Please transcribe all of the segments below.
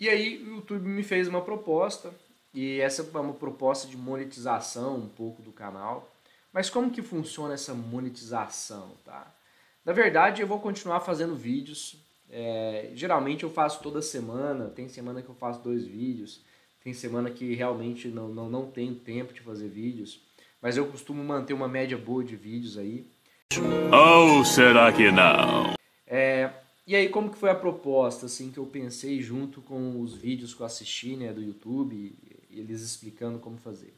E aí o YouTube me fez uma proposta, e essa é uma proposta de monetização um pouco do canal. Mas como que funciona essa monetização, tá? Na verdade, eu vou continuar fazendo vídeos. É, geralmente eu faço toda semana, tem semana que eu faço dois vídeos, tem semana que realmente não, não, não tenho tempo de fazer vídeos, mas eu costumo manter uma média boa de vídeos aí. Ou será que não? É, e aí, como que foi a proposta, assim, que eu pensei junto com os vídeos que eu assisti, né, do YouTube, eles explicando como fazer.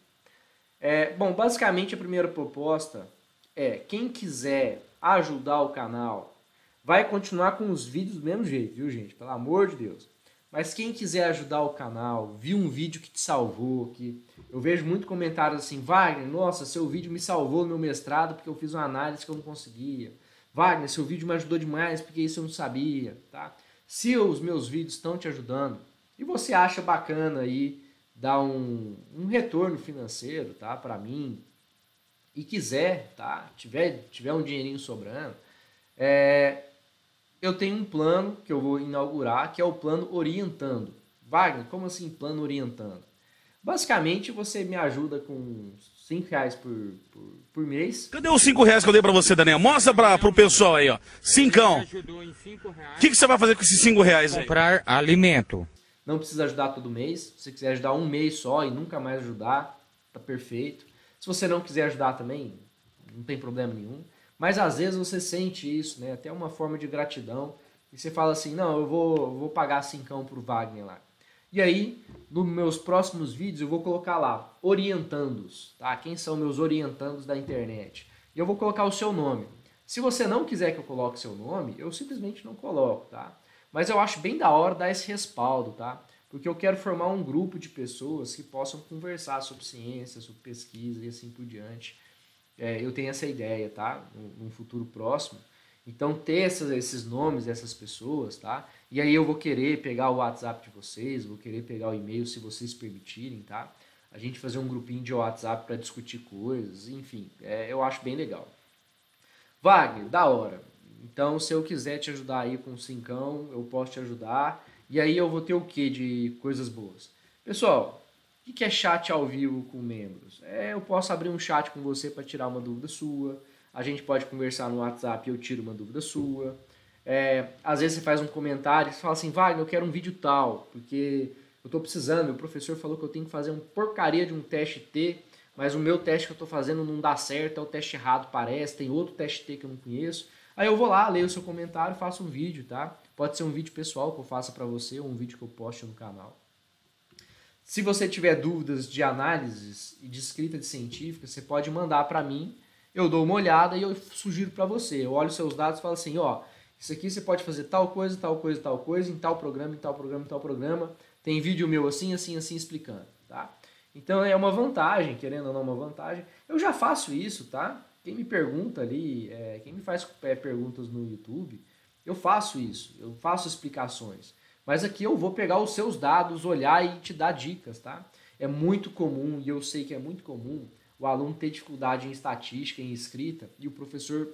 É, bom, basicamente a primeira proposta é, quem quiser ajudar o canal, vai continuar com os vídeos do mesmo jeito, viu gente? Pelo amor de Deus. Mas quem quiser ajudar o canal, viu um vídeo que te salvou, que eu vejo muito comentários assim, Wagner, nossa, seu vídeo me salvou no meu mestrado porque eu fiz uma análise que eu não conseguia. Wagner, seu vídeo me ajudou demais porque isso eu não sabia, tá? Se os meus vídeos estão te ajudando e você acha bacana aí dar um, um retorno financeiro, tá, para mim e quiser, tá, tiver tiver um dinheirinho sobrando, é, eu tenho um plano que eu vou inaugurar que é o plano orientando. Wagner, como assim plano orientando? Basicamente você me ajuda com 5 reais por, por, por, mês. Cadê os 5 reais que eu dei pra você, Daniel? Mostra pra, pro pessoal aí, ó. Cincão. O que, que você vai fazer com esses 5 reais aí? Comprar alimento. Não precisa ajudar todo mês. Se você quiser ajudar um mês só e nunca mais ajudar, tá perfeito. Se você não quiser ajudar também, não tem problema nenhum. Mas às vezes você sente isso, né? Até uma forma de gratidão. E você fala assim, não, eu vou, vou pagar cincão pro Wagner lá. E aí, nos meus próximos vídeos, eu vou colocar lá, orientandos, tá? Quem são meus orientandos da internet? E eu vou colocar o seu nome. Se você não quiser que eu coloque seu nome, eu simplesmente não coloco, tá? Mas eu acho bem da hora dar esse respaldo, tá? Porque eu quero formar um grupo de pessoas que possam conversar sobre ciência, sobre pesquisa e assim por diante. É, eu tenho essa ideia, tá? Num futuro próximo. Então, ter essas, esses nomes dessas pessoas, tá? E aí eu vou querer pegar o WhatsApp de vocês, vou querer pegar o e-mail se vocês permitirem, tá? A gente fazer um grupinho de WhatsApp para discutir coisas, enfim, é, eu acho bem legal. Wagner, da hora. Então, se eu quiser te ajudar aí com o cincão, eu posso te ajudar. E aí eu vou ter o que de coisas boas? Pessoal, o que é chat ao vivo com membros? É, eu posso abrir um chat com você para tirar uma dúvida sua. A gente pode conversar no WhatsApp e eu tiro uma dúvida sua. É, às vezes você faz um comentário e fala assim, Wagner, eu quero um vídeo tal, porque eu estou precisando, meu professor falou que eu tenho que fazer uma porcaria de um teste T, mas o meu teste que eu estou fazendo não dá certo, é o teste errado, parece, tem outro teste T que eu não conheço. Aí eu vou lá, leio o seu comentário, faço um vídeo, tá? Pode ser um vídeo pessoal que eu faça para você ou um vídeo que eu poste no canal. Se você tiver dúvidas de análises e de escrita de científica, você pode mandar para mim, eu dou uma olhada e eu sugiro para você. Eu olho seus dados e falo assim, ó, isso aqui você pode fazer tal coisa, tal coisa, tal coisa, em tal programa, em tal programa, em tal programa. Tem vídeo meu assim, assim, assim explicando, tá? Então é uma vantagem, querendo ou não uma vantagem. Eu já faço isso, tá? Quem me pergunta ali, é, quem me faz é, perguntas no YouTube, eu faço isso, eu faço explicações. Mas aqui eu vou pegar os seus dados, olhar e te dar dicas, tá? É muito comum, e eu sei que é muito comum, o aluno ter dificuldade em estatística, em escrita, e o professor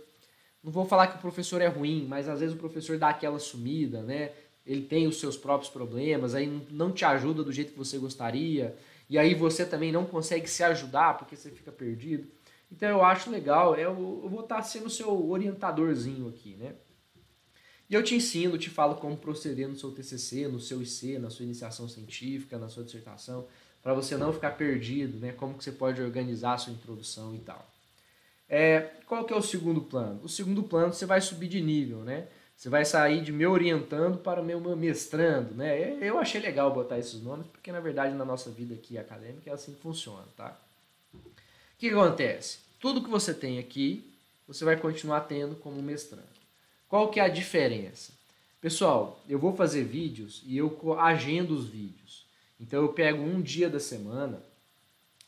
não vou falar que o professor é ruim, mas às vezes o professor dá aquela sumida, né? Ele tem os seus próprios problemas, aí não te ajuda do jeito que você gostaria, e aí você também não consegue se ajudar porque você fica perdido. Então eu acho legal, eu, eu vou estar sendo o seu orientadorzinho aqui, né? E eu te ensino, te falo como proceder no seu TCC, no seu IC, na sua iniciação científica, na sua dissertação, para você não ficar perdido, né? Como que você pode organizar a sua introdução e tal. É, qual que é o segundo plano? O segundo plano você vai subir de nível, né? Você vai sair de me orientando para meu mestrando, né? Eu achei legal botar esses nomes, porque na verdade na nossa vida aqui acadêmica é assim que funciona, tá? O que, que acontece? Tudo que você tem aqui, você vai continuar tendo como mestrando. Qual que é a diferença? Pessoal, eu vou fazer vídeos e eu agendo os vídeos. Então eu pego um dia da semana,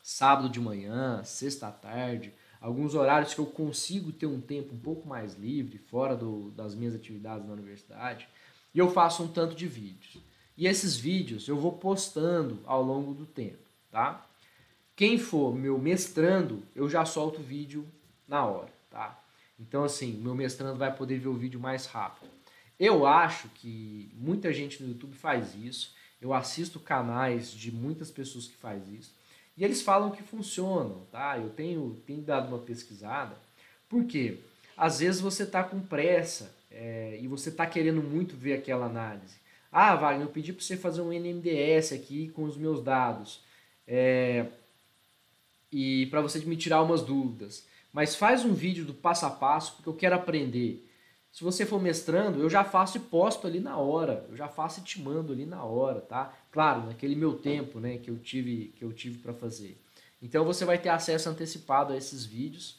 sábado de manhã, sexta à tarde, alguns horários que eu consigo ter um tempo um pouco mais livre, fora do, das minhas atividades na universidade, e eu faço um tanto de vídeos. E esses vídeos eu vou postando ao longo do tempo, tá? Quem for meu mestrando, eu já solto o vídeo na hora, tá? Então, assim, meu mestrando vai poder ver o vídeo mais rápido. Eu acho que muita gente no YouTube faz isso. Eu assisto canais de muitas pessoas que faz isso e eles falam que funcionam, tá? Eu tenho, tenho dado uma pesquisada. Por quê? Às vezes você está com pressa é, e você está querendo muito ver aquela análise. Ah, Wagner, eu pedi para você fazer um NMDS aqui com os meus dados. É, e para você me tirar umas dúvidas. Mas faz um vídeo do passo a passo porque eu quero aprender. Se você for mestrando, eu já faço e posto ali na hora. Eu já faço e te mando ali na hora, tá? Claro, naquele meu tempo, né, que eu tive que eu tive para fazer. Então você vai ter acesso antecipado a esses vídeos.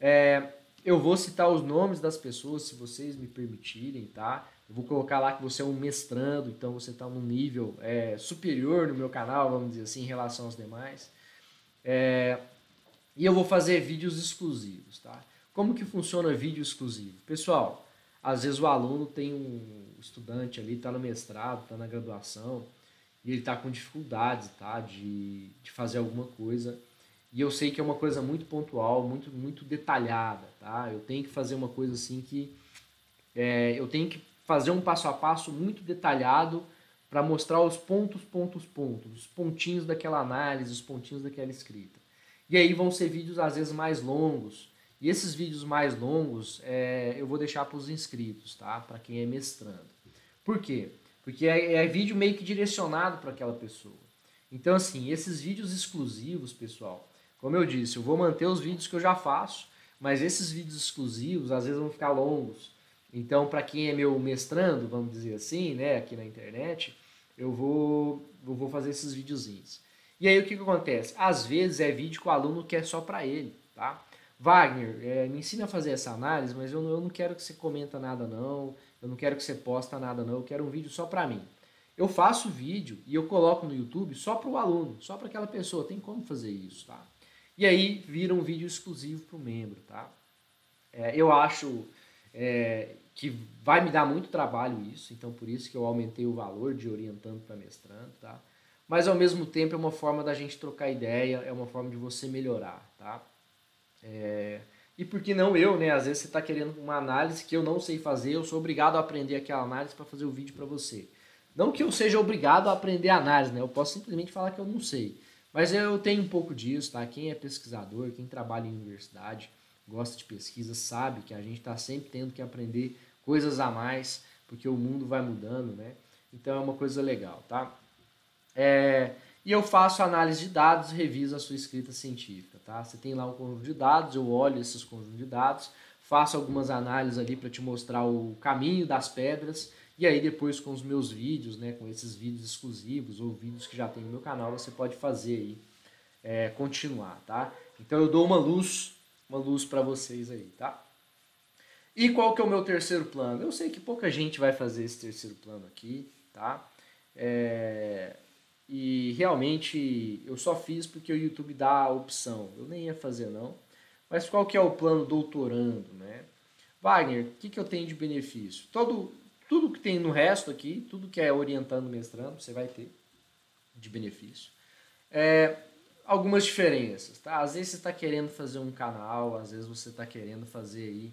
É, eu vou citar os nomes das pessoas, se vocês me permitirem, tá? Eu vou colocar lá que você é um mestrando, então você está num nível é, superior no meu canal, vamos dizer assim, em relação aos demais. É, e eu vou fazer vídeos exclusivos, tá? Como que funciona vídeo exclusivo? Pessoal, às vezes o aluno tem um estudante ali, está no mestrado, está na graduação, e ele está com dificuldades tá? de, de fazer alguma coisa. E eu sei que é uma coisa muito pontual, muito, muito detalhada. Tá? Eu tenho que fazer uma coisa assim que. É, eu tenho que fazer um passo a passo muito detalhado para mostrar os pontos, pontos, pontos, os pontinhos daquela análise, os pontinhos daquela escrita. E aí vão ser vídeos às vezes mais longos, e esses vídeos mais longos é, eu vou deixar para os inscritos, tá? Para quem é mestrando. Por quê? Porque é, é vídeo meio que direcionado para aquela pessoa. Então, assim, esses vídeos exclusivos, pessoal, como eu disse, eu vou manter os vídeos que eu já faço, mas esses vídeos exclusivos às vezes vão ficar longos. Então, para quem é meu mestrando, vamos dizer assim, né, aqui na internet, eu vou, eu vou fazer esses videozinhos. E aí o que, que acontece? Às vezes é vídeo que o aluno quer só para ele, tá? Wagner, é, me ensina a fazer essa análise, mas eu não, eu não quero que você comenta nada não, eu não quero que você posta nada não, eu quero um vídeo só para mim. Eu faço vídeo e eu coloco no YouTube só para o aluno, só para aquela pessoa, tem como fazer isso, tá? E aí vira um vídeo exclusivo para o membro, tá? É, eu acho é, que vai me dar muito trabalho isso, então por isso que eu aumentei o valor de orientando para mestrando, tá? Mas ao mesmo tempo é uma forma da gente trocar ideia, é uma forma de você melhorar, tá? É, e por que não eu, né? Às vezes você está querendo uma análise que eu não sei fazer, eu sou obrigado a aprender aquela análise para fazer o vídeo para você. Não que eu seja obrigado a aprender a análise, né? Eu posso simplesmente falar que eu não sei. Mas eu tenho um pouco disso, tá? Quem é pesquisador, quem trabalha em universidade, gosta de pesquisa, sabe que a gente está sempre tendo que aprender coisas a mais, porque o mundo vai mudando, né? Então é uma coisa legal, tá? É, e eu faço análise de dados, reviso a sua escrita científica, tá? Você tem lá um conjunto de dados, eu olho esses conjuntos de dados, faço algumas análises ali para te mostrar o caminho das pedras e aí depois com os meus vídeos, né, com esses vídeos exclusivos ou vídeos que já tem no meu canal, você pode fazer aí, é, continuar, tá? Então eu dou uma luz, uma luz para vocês aí, tá? E qual que é o meu terceiro plano? Eu sei que pouca gente vai fazer esse terceiro plano aqui, tá? É, e realmente eu só fiz porque o YouTube dá a opção. Eu nem ia fazer não. Mas qual que é o plano doutorando, né? Wagner, o que, que eu tenho de benefício? Todo, tudo que tem no resto aqui, tudo que é orientando mestrando, você vai ter de benefício. É, algumas diferenças, tá? Às vezes você está querendo fazer um canal, às vezes você está querendo fazer aí,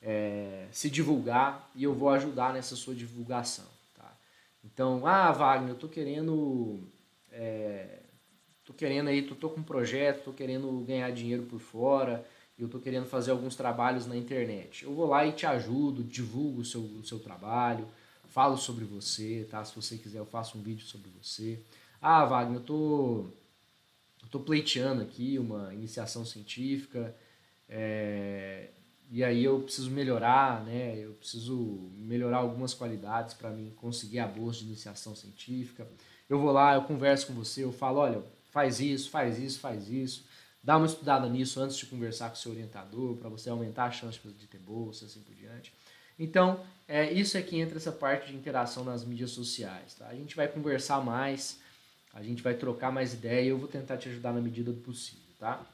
é, se divulgar e eu vou ajudar nessa sua divulgação. Então, ah, Wagner, eu tô querendo. É, tô querendo aí, tô, tô com um projeto, tô querendo ganhar dinheiro por fora, eu tô querendo fazer alguns trabalhos na internet. Eu vou lá e te ajudo, divulgo o seu, o seu trabalho, falo sobre você, tá? Se você quiser, eu faço um vídeo sobre você. Ah, Wagner, eu tô, eu tô pleiteando aqui uma iniciação científica, é, e aí eu preciso melhorar, né? Eu preciso melhorar algumas qualidades para mim conseguir a bolsa de iniciação científica. Eu vou lá, eu converso com você, eu falo, olha, faz isso, faz isso, faz isso. Dá uma estudada nisso antes de conversar com o seu orientador, para você aumentar a chance de ter bolsa, assim por diante. Então, é, isso é que entra essa parte de interação nas mídias sociais. Tá? A gente vai conversar mais, a gente vai trocar mais ideia e eu vou tentar te ajudar na medida do possível, tá?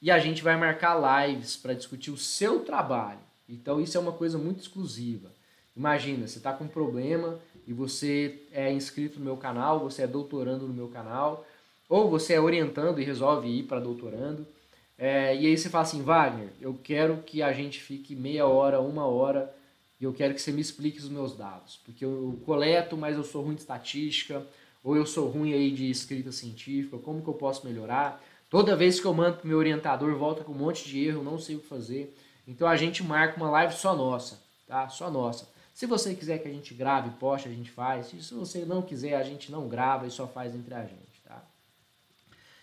E a gente vai marcar lives para discutir o seu trabalho. Então isso é uma coisa muito exclusiva. Imagina, você está com um problema e você é inscrito no meu canal, você é doutorando no meu canal, ou você é orientando e resolve ir para doutorando. É, e aí você fala assim, Wagner, eu quero que a gente fique meia hora, uma hora e eu quero que você me explique os meus dados, porque eu coleto, mas eu sou ruim de estatística, ou eu sou ruim aí de escrita científica, como que eu posso melhorar? Toda vez que eu mando para meu orientador, volta com um monte de erro, não sei o que fazer. Então a gente marca uma live só nossa, tá? Só nossa. Se você quiser que a gente grave, poste, a gente faz. Se você não quiser, a gente não grava e só faz entre a gente, tá?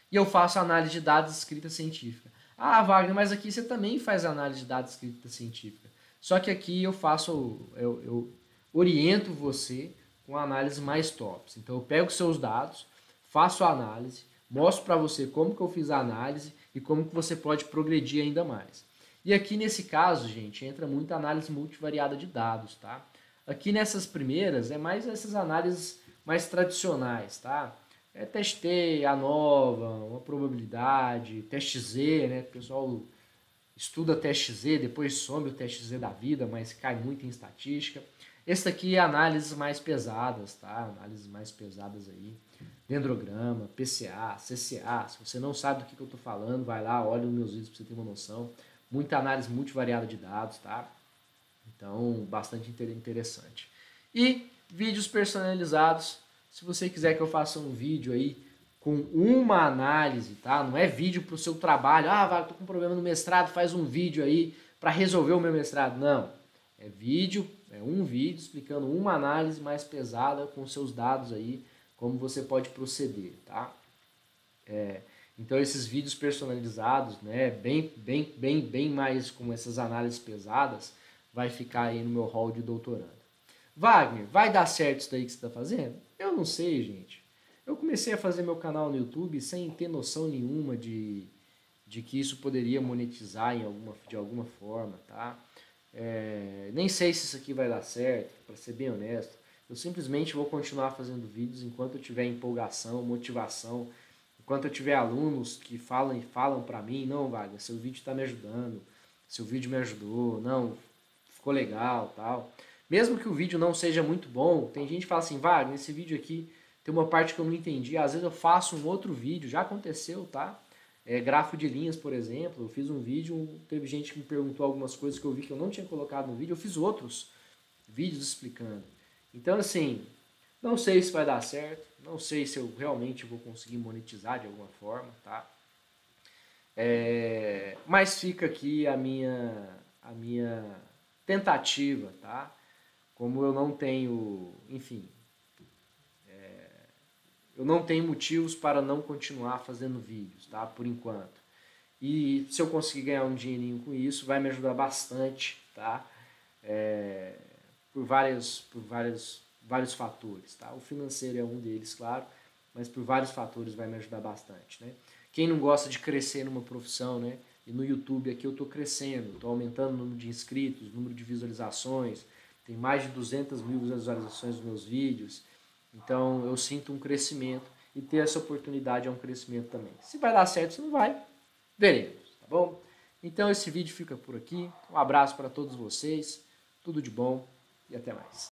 E eu faço análise de dados escrita científica. Ah, Wagner, mas aqui você também faz análise de dados escrita científica. Só que aqui eu faço, eu, eu oriento você com análise mais tops. Então eu pego seus dados, faço a análise, mostro para você como que eu fiz a análise e como que você pode progredir ainda mais. E aqui nesse caso, gente, entra muita análise multivariada de dados, tá? Aqui nessas primeiras é mais essas análises mais tradicionais, tá? É teste a nova, uma probabilidade, teste Z, né? O pessoal estuda teste Z, depois some o teste Z da vida, mas cai muito em estatística. Esse aqui é análises mais pesadas, tá? Análises mais pesadas aí. Dendrograma, PCA, CCA. Se você não sabe do que, que eu estou falando, vai lá, olha os meus vídeos para você ter uma noção. Muita análise multivariada de dados, tá? Então, bastante interessante. E vídeos personalizados. Se você quiser que eu faça um vídeo aí com uma análise, tá? Não é vídeo para o seu trabalho. Ah, vai, tô com problema no mestrado, faz um vídeo aí para resolver o meu mestrado. Não. É vídeo, é um vídeo explicando uma análise mais pesada com seus dados aí, como você pode proceder, tá? É, então esses vídeos personalizados, né, bem, bem, bem, bem mais com essas análises pesadas, vai ficar aí no meu hall de doutorando. Wagner, vai dar certo isso daí que você está fazendo? Eu não sei, gente. Eu comecei a fazer meu canal no YouTube sem ter noção nenhuma de, de que isso poderia monetizar em alguma, de alguma forma, tá? É, nem sei se isso aqui vai dar certo, para ser bem honesto. Eu simplesmente vou continuar fazendo vídeos enquanto eu tiver empolgação, motivação, enquanto eu tiver alunos que falam e falam para mim, não, Wagner, seu vídeo está me ajudando, seu vídeo me ajudou, não, ficou legal, tal. Mesmo que o vídeo não seja muito bom, tem gente que fala assim, Wagner, esse vídeo aqui tem uma parte que eu não entendi. Às vezes eu faço um outro vídeo, já aconteceu, tá? É, grafo de linhas, por exemplo. Eu fiz um vídeo, teve gente que me perguntou algumas coisas que eu vi que eu não tinha colocado no vídeo. Eu fiz outros vídeos explicando. Então, assim, não sei se vai dar certo. Não sei se eu realmente vou conseguir monetizar de alguma forma, tá? É, mas fica aqui a minha, a minha tentativa, tá? Como eu não tenho, enfim, eu não tenho motivos para não continuar fazendo vídeos, tá? Por enquanto. E se eu conseguir ganhar um dinheirinho com isso, vai me ajudar bastante, tá? É, por vários, por vários, vários fatores, tá? O financeiro é um deles, claro, mas por vários fatores vai me ajudar bastante, né? Quem não gosta de crescer numa profissão, né? E no YouTube aqui eu estou crescendo, estou aumentando o número de inscritos, o número de visualizações, tem mais de 200 mil visualizações dos meus vídeos, então eu sinto um crescimento e ter essa oportunidade é um crescimento também. Se vai dar certo, se não vai, veremos, tá bom? Então esse vídeo fica por aqui. Um abraço para todos vocês, tudo de bom e até mais.